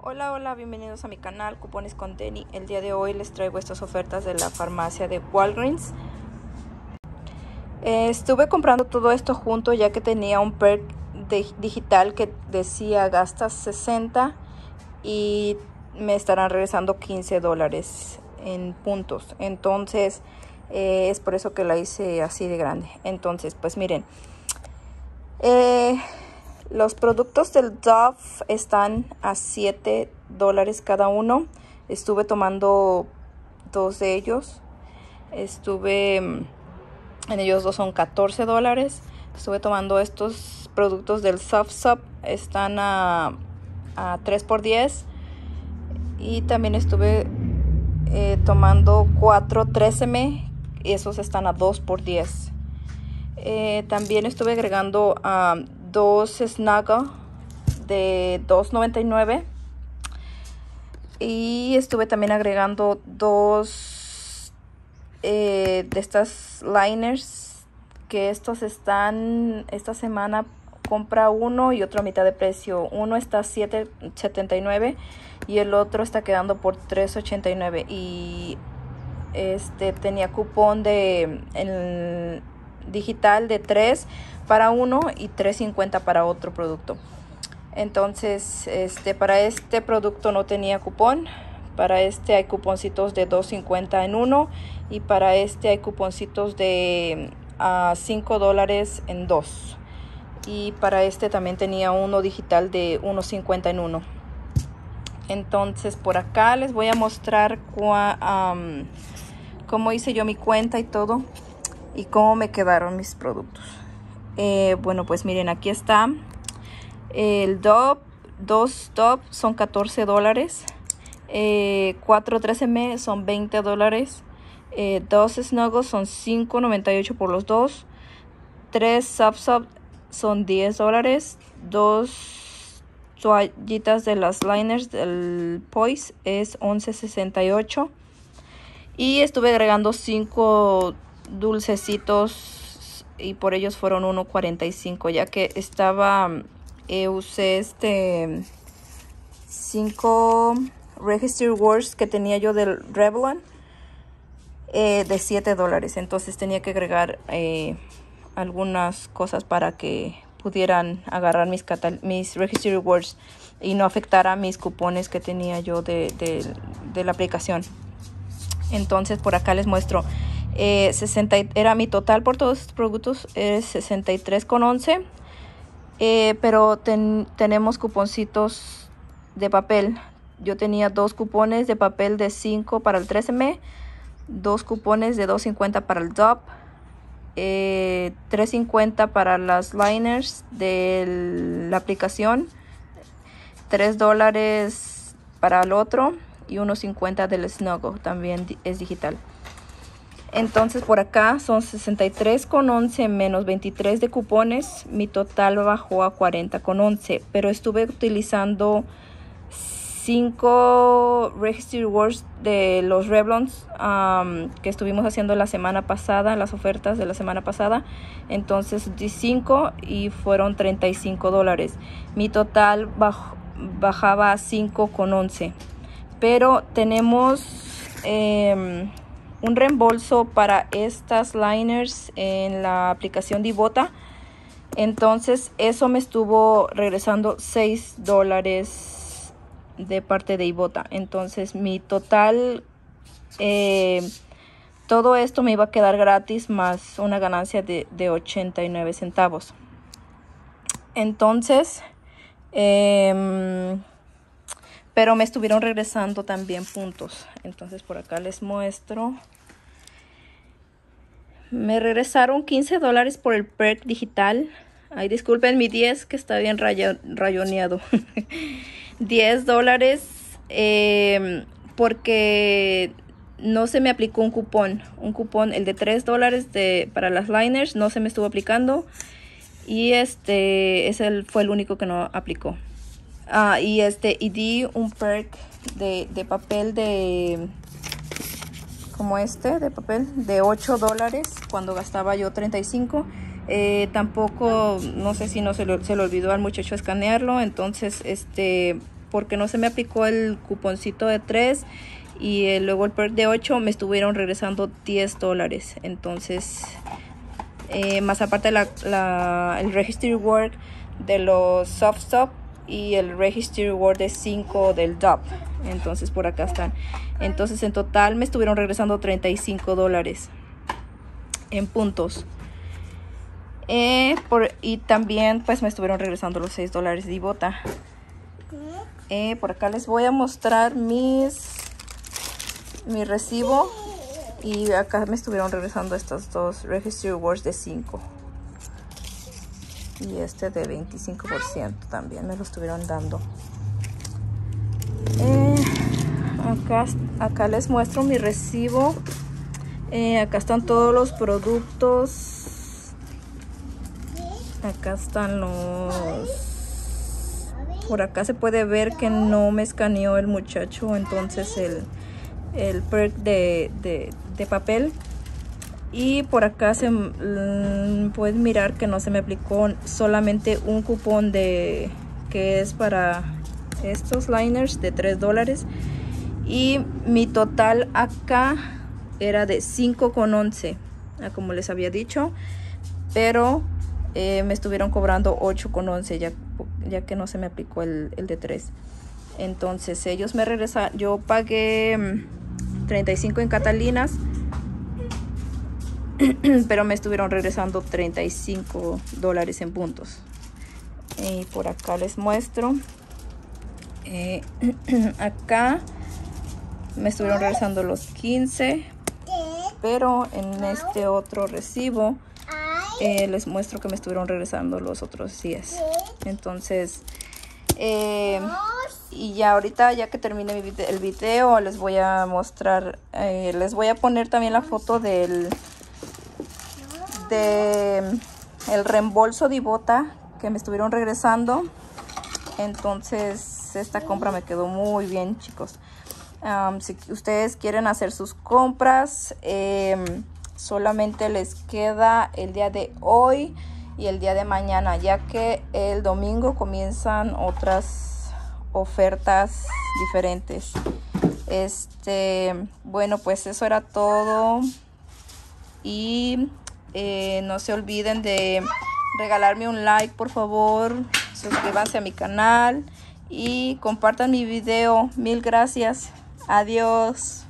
Hola, hola, bienvenidos a mi canal Cupones con Tenny. El día de hoy les traigo estas ofertas de la farmacia de Walgreens. Eh, estuve comprando todo esto junto ya que tenía un perk digital que decía gastas 60 y me estarán regresando 15 dólares en puntos. Entonces eh, es por eso que la hice así de grande. Entonces, pues miren. Eh, los productos del Dove están a 7 dólares cada uno. Estuve tomando dos de ellos. Estuve mm, en ellos dos son 14 dólares. Estuve tomando estos productos del Soft Sub. Están a, a 3 por 10. Y también estuve eh, tomando 4 13M. Y esos están a 2 por 10. Eh, también estuve agregando a dos Snuggle de 2.99 y estuve también agregando dos eh, de estas liners que estos están esta semana compra uno y otro a mitad de precio. Uno está 7.79 y el otro está quedando por 3.89 y este tenía cupón de el digital de 3 para uno y 3.50 para otro producto. Entonces, este para este producto no tenía cupón. Para este hay cuponcitos de 2.50 en uno y para este hay cuponcitos de a 5 dólares en dos. Y para este también tenía uno digital de 1.50 en uno. Entonces, por acá les voy a mostrar cómo hice yo mi cuenta y todo y cómo me quedaron mis productos. Eh, bueno, pues miren, aquí está el DOP. Dos DOP son 14 dólares. Eh, 4 13M son 20 dólares. Eh, dos Snuggles son 5.98 por los dos. Tres Sub Sub son 10 dólares. Dos toallitas de las liners del Poise es 11.68. Y estuve agregando 5 dulcecitos y por ellos fueron 1.45 ya que estaba eh, usé este 5 Register Words que tenía yo del Revlon eh, de 7 dólares. Entonces tenía que agregar eh, algunas cosas para que pudieran agarrar mis, mis Register Words y no afectara mis cupones que tenía yo de, de la aplicación. Entonces por acá les muestro 60, eh, era mi total por todos estos productos es 63,11 eh, pero tenemos cuponcitos de papel. Yo tenía dos cupones de papel de 5 para el 13M dos cupones de 2.50 para el DOP eh, 3.50 para las liners de la aplicación 3 dólares para el otro y 1.50 del Snuggle también es digital entonces por acá son 63,11 menos 23 de cupones. Mi total bajó a 40,11. Pero estuve utilizando 5 Register Words de los Revlons que estuvimos haciendo la semana pasada, las ofertas de la semana pasada. Entonces di 5 y fueron 35 dólares. Mi total bajaba a 5,11. Pero tenemos... Eh, un reembolso para estas liners en la aplicación de Ibota. Entonces eso me estuvo regresando 6 dólares de parte de Ibota. Entonces mi total, eh, todo esto me iba a quedar gratis más una ganancia de, de 89 centavos. Entonces, em, pero me estuvieron regresando también puntos. Entonces por acá les muestro. Me regresaron 15 dólares por el perk digital. Ay, disculpen mi 10 que está bien rayoneado. 10 dólares em, porque no se me aplicó un cupón. Un cupón, el de 3 dólares para las liners, no se me estuvo aplicando. Y este ese fue el único que no aplicó. Ah, y este, y di un perk de, de papel de como este de papel de 8 dólares cuando gastaba yo 35 eh, tampoco no sé si no se, se le olvidó al muchacho escanearlo entonces este porque no se me aplicó el cuponcito de 3 y eh, luego el perk de 8 me estuvieron regresando 10 dólares. Entonces, eh, más aparte la, el registry reward de los soft stop y el registry reward de 5 del DOP. Entonces por acá están. Entonces en total me estuvieron regresando 35 dólares en puntos. Eh, y también pues me estuvieron regresando los 6 dólares de bota. Eh, por acá les voy a mostrar mis mi recibo y acá me estuvieron regresando estos dos registry rewards de 5 y este de 25% también me lo estuvieron dando. Eh, acá, acá les muestro mi recibo. Eh, acá están todos los productos. Acá están los por acá se puede ver que no me escaneó el muchacho entonces el el perk de, de, papel y por acá se mm, pueden mirar que no se me aplicó solamente un cupón de que es para estos liners de 3 dólares. Y mi total acá era de 5,11 como les había dicho. Pero eh, me estuvieron cobrando 8,11 ya, ya que no se me aplicó el, el de 3 entonces ellos me regresan yo pagué 35 en Catalinas. Pero me estuvieron regresando 35 dólares en puntos. Y por acá les muestro. Eh, acá me estuvieron regresando los 15. Pero en este otro recibo eh, les muestro que me estuvieron regresando los otros 10. Entonces, eh, y ya ahorita ya que termine el video les voy a mostrar les voy a poner también la foto del de el reembolso de bota que me estuvieron regresando entonces esta compra me quedó muy bien chicos si ustedes quieren hacer sus compras em, solamente les queda el día de hoy y el día de mañana ya que el domingo comienzan otras ofertas diferentes. Este, bueno, pues eso era todo. Y eh, no se olviden de regalarme un like, por favor. Suscríbanse a mi canal y compartan mi video. Mil gracias. Adiós.